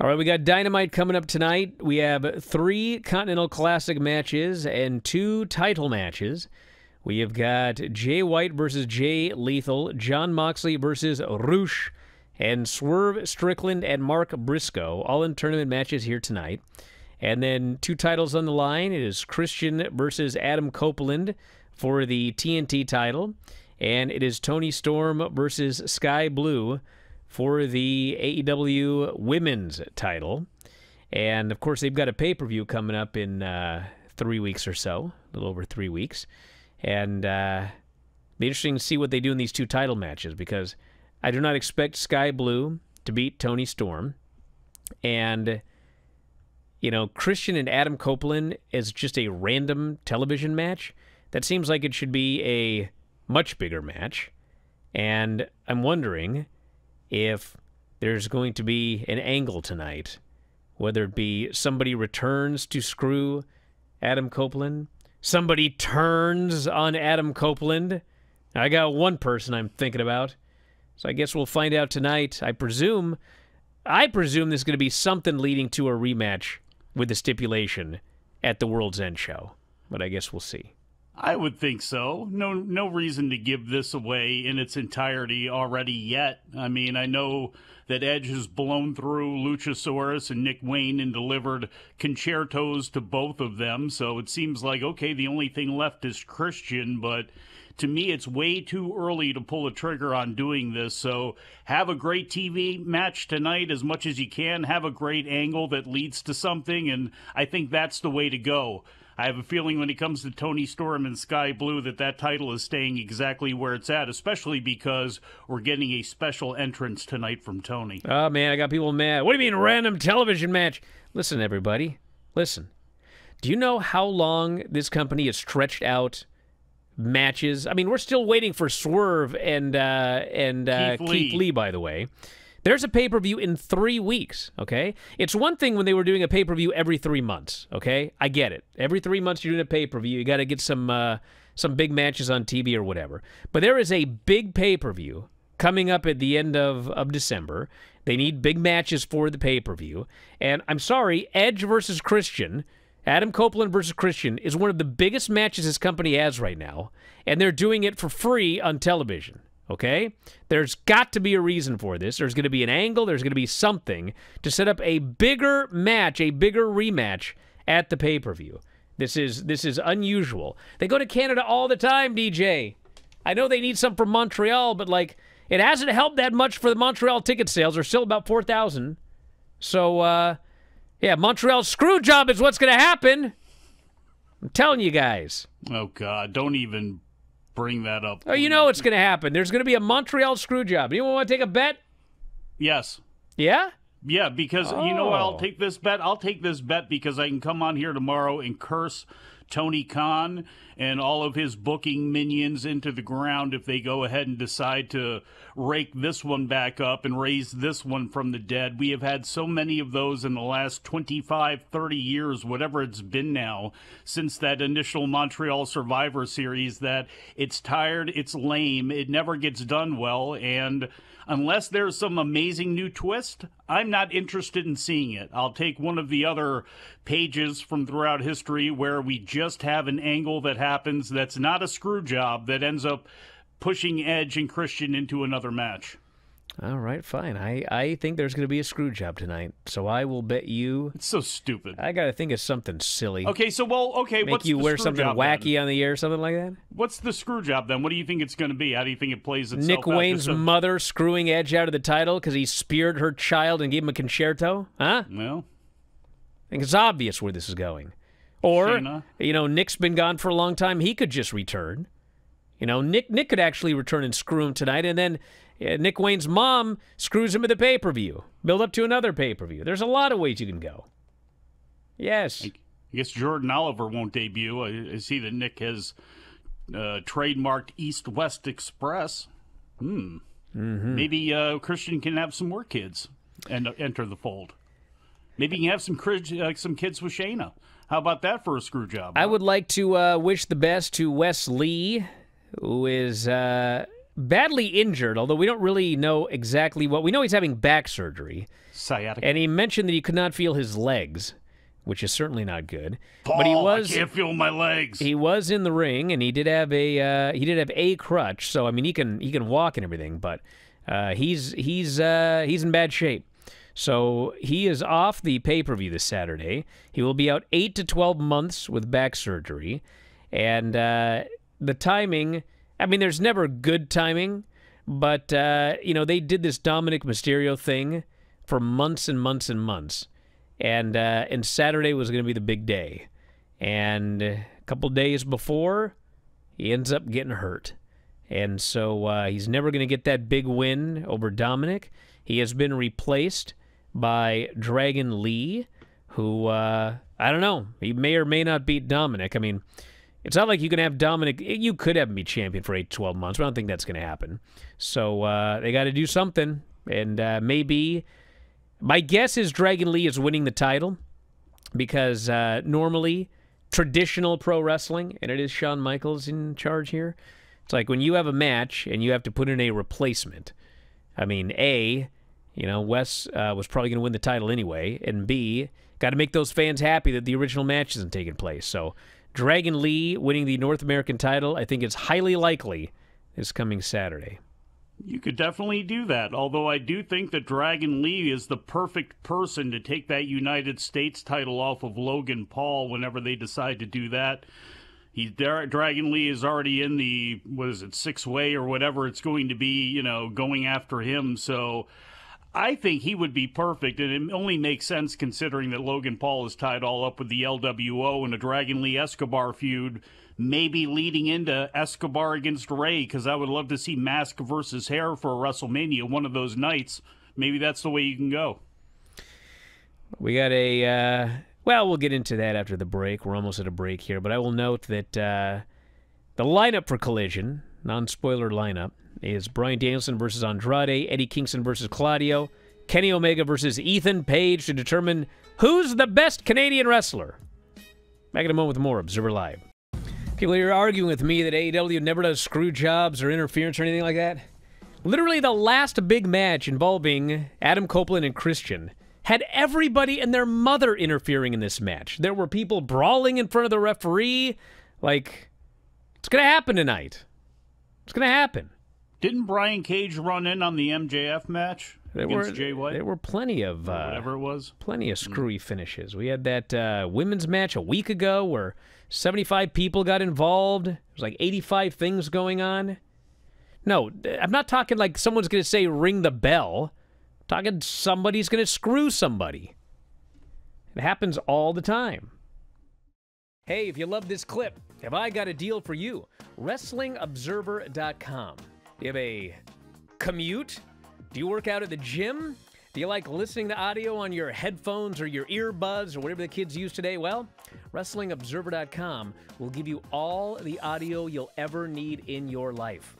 All right, we got Dynamite coming up tonight. We have three Continental Classic matches and two title matches. We have got Jay White versus Jay Lethal, Jon Moxley versus Rush, and Swerve Strickland and Mark Briscoe, all in tournament matches here tonight. And then two titles on the line. It is Christian versus Adam Copeland for the TNT title, and it is Toni Storm versus Skye Blue for the AEW Women's title. And of course, they've got a pay per view coming up in uh, three weeks or so, a little over three weeks. And uh, be interesting to see what they do in these two title matches because I do not expect Skye Blue to beat Toni Storm. And, you know, Christian and Adam Copeland is just a random television match. That seems like it should be a much bigger match. And I'm wondering if there's going to be an angle tonight, whether it be somebody returns to screw Adam Copeland, somebody turns on Adam Copeland. I got one person I'm thinking about. So I guess we'll find out tonight. I presume I presume there's going to be something leading to a rematch with the stipulation at the World's End show. But I guess we'll see. I would think so. No, no reason to give this away in its entirety already yet. I mean, I know that Edge has blown through Luchasaurus and Nick Wayne and delivered con-chair-tos to both of them. So it seems like okay, the only thing left is Christian, but to me, it's way too early to pull a trigger on doing this. So have a great TV match tonight as much as you can. Have a great angle that leads to something, and I think that's the way to go. I have a feeling when it comes to Toni Storm and Skye Blue that that title is staying exactly where it's at, especially because we're getting a special entrance tonight from Toni. Oh man, I got people mad. What do you mean random television match? Listen, everybody, listen. Do you know how long this company has stretched out matches? I mean, we're still waiting for Swerve and uh, and uh, Keith Lee. Keith Lee, by the way. There's a pay per view in three weeks, okay? It's one thing when they were doing a pay per view every three months, okay? I get it. Every three months you're doing a pay per view, you got to get some uh, some big matches on TV or whatever. But there is a big pay per view coming up at the end of, of December. They need big matches for the pay per view. And I'm sorry, Edge versus Christian, Adam Copeland versus Christian, is one of the biggest matches this company has right now. And they're doing it for free on television. Okay? There's got to be a reason for this. There's going to be an angle, there's going to be something to set up a bigger match, a bigger rematch at the pay-per-view. This is this is unusual. They go to Canada all the time, DJ. I know they need some from Montreal, but like it hasn't helped that much for the Montreal ticket sales. They're still about 4,000. So uh yeah, Montreal screw job is what's going to happen. I'm telling you guys. Oh God, don't even bring that up. Oh, you know what's going to happen. There's going to be a Montreal screw job. Anyone want to take a bet? Yes. Yeah? Yeah, because you know? I'll Oh. take this bet. I'll take this bet because I can come on here tomorrow and curse Tony Khan and all of his booking minions into the ground if they go ahead and decide to rake this one back up and raise this one from the dead. We have had so many of those in the last 25, 30 years, whatever it's been now, since that initial Montreal Survivor Series, that it's tired, it's lame, it never gets done well, and unless there's some amazing new twist, I'm not interested in seeing it. I'll take one of the other pages from throughout history where we just have an angle that happens that's not a screw job that ends up pushing Edge and Christian into another match. All right, fine. I, I think there's going to be a screw job tonight. So I will bet you. It's so stupid. I got to think of something silly. Okay, so well, okay, Make what's you wear something wacky then? on the air, or something like that. What's the screw job then? What do you think it's going to be? How do you think it plays itself Nick out? Wayne's a- mother screwing Edge out of the title because he speared her child and gave him a con-chair-to? Huh? well, I think it's obvious where this is going. Or, Shayna? you know, Nick's been gone for a long time. He could just return. You know, Nick Nick could actually return and screw him tonight, and then uh, Nick Wayne's mom screws him at the pay per view. Build up to another pay per view. There's a lot of ways you can go. Yes. I guess Jordan Oliver won't debut. I, see that Nick has uh, trademarked East West Express. Hmm. Mm-hmm. Maybe uh, Christian can have some more kids and uh, enter the fold. Maybe he can have some uh, some kids with Shayna. How about that for a screw job? I would like to uh, wish the best to Wes Lee, who is uh, badly injured, although we don't really know exactly what. We know he's having back surgery. Sciatica. And he mentioned that he could not feel his legs, which is certainly not good. Paul, but he was I can't feel my legs. he was in the ring and he did have a uh, he did have a crutch, so I mean he can he can walk and everything, but uh, he's he's uh, he's in bad shape. So he is off the pay per view this Saturday. He will be out eight to twelve months with back surgery, and uh, the timing. I mean, there's never good timing, but uh, you know they did this Dominik Mysterio thing for months and months and months, and uh, and Saturday was going to be the big day, and a couple days before, he ends up getting hurt, and so uh, he's never going to get that big win over Dominik. He has been replaced by Dragon Lee, who uh, I don't know. He may or may not beat Dominik. I mean, it's not like you can have Dominik. You could have him be champion for eight, 12 months, but I don't think that's going to happen. So uh, they got to do something, and uh, maybe my guess is Dragon Lee is winning the title because uh, normally traditional pro wrestling, and it is Shawn Michaels in charge here. It's like when you have a match and you have to put in a replacement. I mean, A, you know, Wes uh, was probably going to win the title anyway, and B, got to make those fans happy that the original match isn't taking place. So, Dragon Lee winning the North American title, I think it's highly likely this coming Saturday. You could definitely do that. Although I do think that Dragon Lee is the perfect person to take that United States title off of Logan Paul whenever they decide to do that. He's Dragon Lee is already in the what is it six way or whatever it's going to be. You know, going after him. So I think he would be perfect, and it only makes sense considering that Logan Paul is tied all up with the LWO and a Dragon Lee Escobar feud, maybe leading into Escobar against Rey, because I would love to see Mask versus Hair for WrestleMania one of those nights. Maybe that's the way you can go. We got a, uh, well, we'll get into that after the break. We're almost at a break here, but I will note that uh, the lineup for Collision, non spoiler lineup, is Bryan Danielson versus Andrade, Eddie Kingston versus Claudio, Kenny Omega versus Ethan Page to determine who's the best Canadian wrestler. Back in a moment with more Observer Live. People are arguing with me that AEW never does screw jobs or interference or anything like that. Literally, the last big match involving Adam Copeland and Christian had everybody and their mother interfering in this match. There were people brawling in front of the referee. Like, it's going to happen tonight. It's going to happen. Didn't Brian Cage run in on the MJF match there against were, Jay White? There were plenty of uh, whatever it was, plenty of screwy finishes. We had that uh, women's match a week ago where 75 people got involved. There's like 85 things going on. No, I'm not talking like someone's going to say ring the bell. I'm talking somebody's going to screw somebody. It happens all the time. Hey, if you love this clip, have I got a deal for you? WrestlingObserver.com. Do you have a commute? Do you work out at the gym? Do you like listening to audio on your headphones or your earbuds or whatever the kids use today? Well, WrestlingObserver.com will give you all the audio you'll ever need in your life.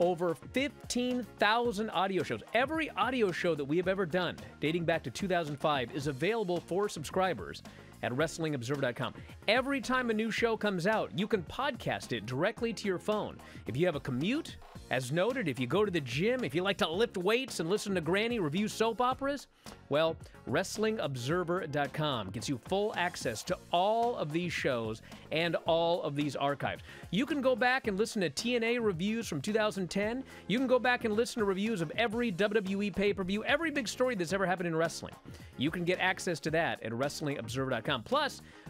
Over 15,000 audio shows. Every audio show that we have ever done, dating back to 2005, is available for subscribers at WrestlingObserver.com. Every time a new show comes out, you can podcast it directly to your phone. If you have a commute, as noted, if you go to the gym, if you like to lift weights and listen to Granny review soap operas, well, WrestlingObserver.com gets you full access to all of these shows and all of these archives. You can go back and listen to TNA reviews from 2010. You can go back and listen to reviews of every WWE pay per view, every big story that's ever happened in wrestling. You can get access to that at WrestlingObserver.com. Plus,